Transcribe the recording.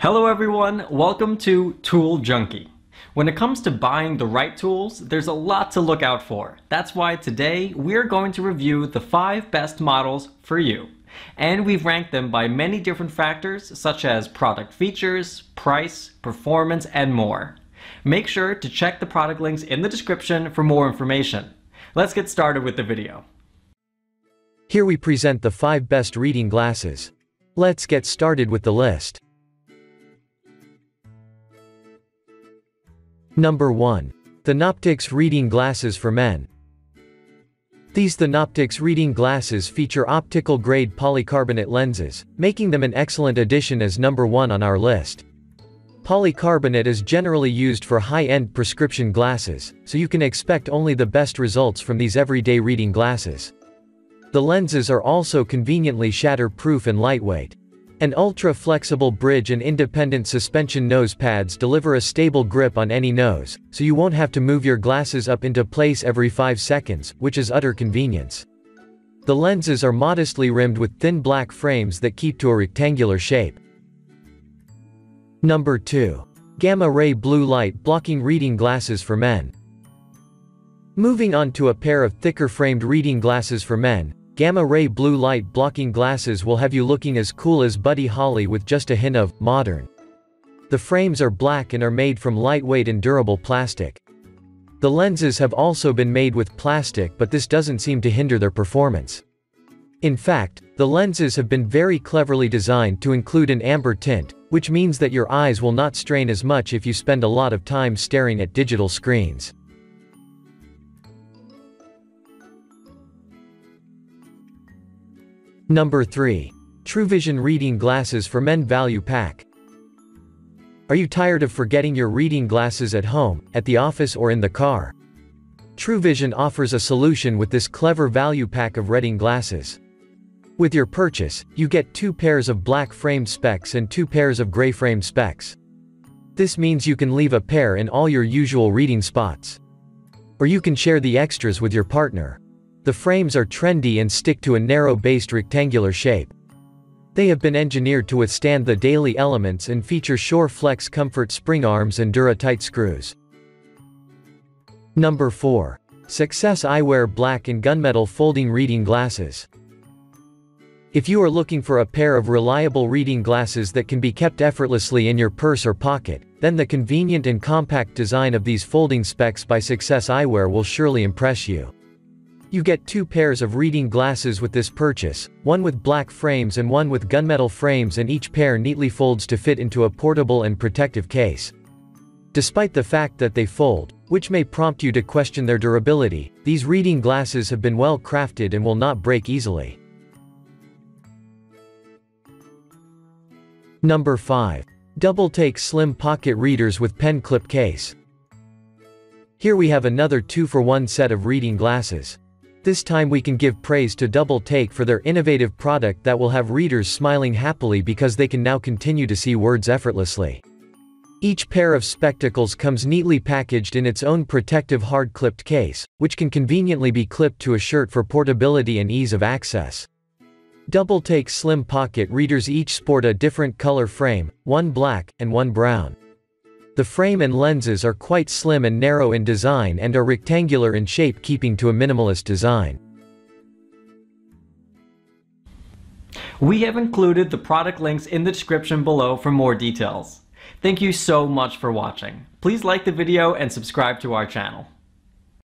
Hello everyone, welcome to Tool Junkie. When it comes to buying the right tools, there's a lot to look out for. That's why today we're going to review the 5 best models for you. And we've ranked them by many different factors such as product features, price, performance, and more. Make sure to check the product links in the description for more information. Let's get started with the video. Here we present the 5 best reading glasses. Let's get started with the list. Number 1. ThinOptics Reading Glasses for Men. These ThinOptics reading glasses feature optical grade polycarbonate lenses, making them an excellent addition as number 1 on our list. Polycarbonate is generally used for high-end prescription glasses, so you can expect only the best results from these everyday reading glasses. The lenses are also conveniently shatter-proof and lightweight. An ultra-flexible bridge and independent suspension nose pads deliver a stable grip on any nose, so you won't have to move your glasses up into place every 5 seconds, which is utter convenience. The lenses are modestly rimmed with thin black frames that keep to a rectangular shape. Number 2. Gamma Ray Blue Light Blocking Reading Glasses for Men. Moving on to a pair of thicker framed reading glasses for men, Gamma ray blue light blocking glasses will have you looking as cool as Buddy Holly with just a hint of modern. The frames are black and are made from lightweight and durable plastic. The lenses have also been made with plastic but this doesn't seem to hinder their performance. In fact, the lenses have been very cleverly designed to include an amber tint, which means that your eyes will not strain as much if you spend a lot of time staring at digital screens. Number 3. TruVision Reading Glasses for Men Value Pack. Are you tired of forgetting your reading glasses at home, at the office or in the car? TruVision offers a solution with this clever value pack of reading glasses. With your purchase, you get two pairs of black framed specs and two pairs of gray framed specs. This means you can leave a pair in all your usual reading spots. Or you can share the extras with your partner. The frames are trendy and stick to a narrow-based rectangular shape. They have been engineered to withstand the daily elements and feature Shore Flex Comfort spring arms and Dura-Tight screws. Number 4. Success Eyewear Black and Gunmetal Folding Reading Glasses. If you are looking for a pair of reliable reading glasses that can be kept effortlessly in your purse or pocket, then the convenient and compact design of these folding specs by Success Eyewear will surely impress you. You get two pairs of reading glasses with this purchase, one with black frames and one with gunmetal frames and each pair neatly folds to fit into a portable and protective case. Despite the fact that they fold, which may prompt you to question their durability, these reading glasses have been well crafted and will not break easily. Number 5. Double Take Slim Pocket Readers with Pen Clip Case. Here we have another 2-for-1 set of reading glasses. This time we can give praise to Double Take for their innovative product that will have readers smiling happily because they can now continue to see words effortlessly. Each pair of spectacles comes neatly packaged in its own protective hard-clipped case, which can conveniently be clipped to a shirt for portability and ease of access. Double Take Slim Pocket readers each sport a different color frame, one black, and one brown. The frame and lenses are quite slim and narrow in design and are rectangular in shape keeping to a minimalist design. We have included the product links in the description below for more details. Thank you so much for watching. Please like the video and subscribe to our channel.